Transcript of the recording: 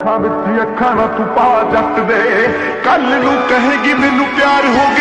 ਅੱਖਾਂ ਵਿੱਚ ਅੱਖਾਂ ਨਾ ਤੂੰ ਪਾ ਜੱਟ ਦੇ ਕੱਲ ਨੂੰ ਕਹੇਗੀ ਮੈਨੂੰ ਪਿਆਰ ਹੋ ਗਿਆ